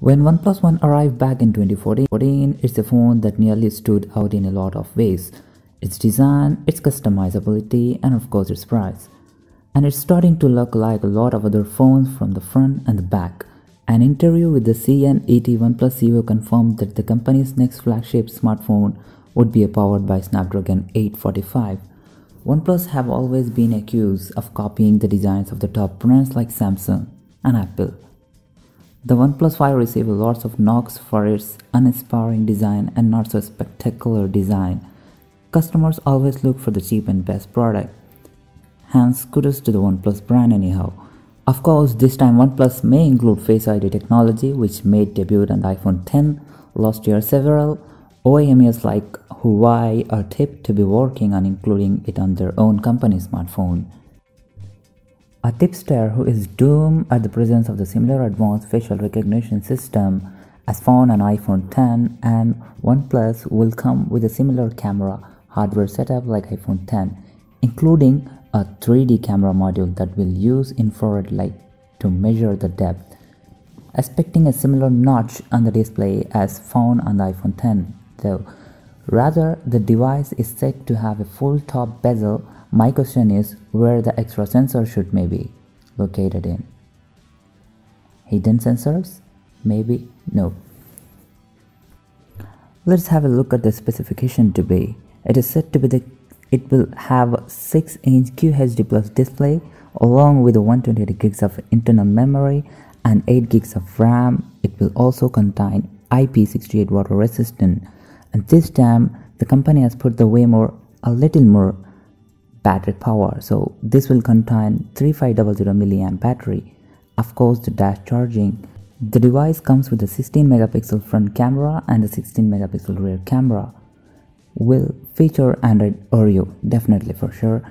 When OnePlus One arrived back in 2014, it's a phone that nearly stood out in a lot of ways. Its design, its customizability, and of course its price. And it's starting to look like a lot of other phones from the front and the back. An interview with the CNET OnePlus CEO confirmed that the company's next flagship smartphone would be powered by Snapdragon 845. OnePlus have always been accused of copying the designs of the top brands like Samsung and Apple. The OnePlus 5 received lots of knocks for its uninspiring design and not so spectacular design. Customers always look for the cheap and best product. Hence, kudos to the OnePlus brand anyhow. Of course, this time OnePlus may include Face ID technology which made debut on the iPhone 10 last year. Several OEMs like Huawei are tipped to be working on including it on their own company smartphone. A tipster who is doomed at the presence of the similar advanced facial recognition system as found on iPhone 10 and OnePlus will come with a similar camera hardware setup like iPhone 10, including a 3D camera module that will use infrared light to measure the depth, expecting a similar notch on the display as found on the iPhone 10, though rather the device is said to have a full top bezel my question is where the extra sensor should maybe located in. Hidden sensors? Maybe? No. Let's have a look at the specification to be. It is said to be the it will have 6-inch QHD plus display along with 128 gigs of internal memory and 8 gigs of RAM. It will also contain IP68 water resistant and this time the company has put the way more a little more battery power. So this will contain 3500 milliamp battery. Of course the dash charging. The device comes with a 16 megapixel front camera and a 16 megapixel rear camera. Will feature android oreo definitely for sure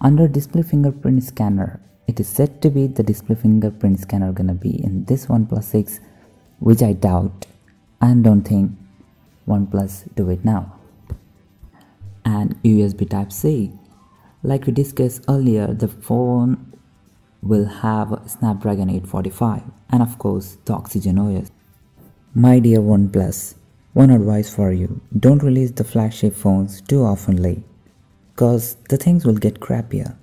under display fingerprint scanner. It is said to be the display fingerprint scanner gonna be in this OnePlus 6 which I doubt and don't think OnePlus do it now. And USB type C like we discussed earlier, the phone will have Snapdragon 845 and of course the Oxygen OS. My dear OnePlus, one advice for you, don't release the flagship phones too oftenly cause the things will get crappier.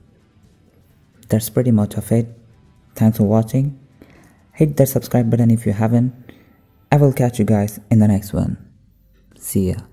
That's pretty much of it. Thanks for watching. Hit that subscribe button if you haven't. I will catch you guys in the next one. See ya.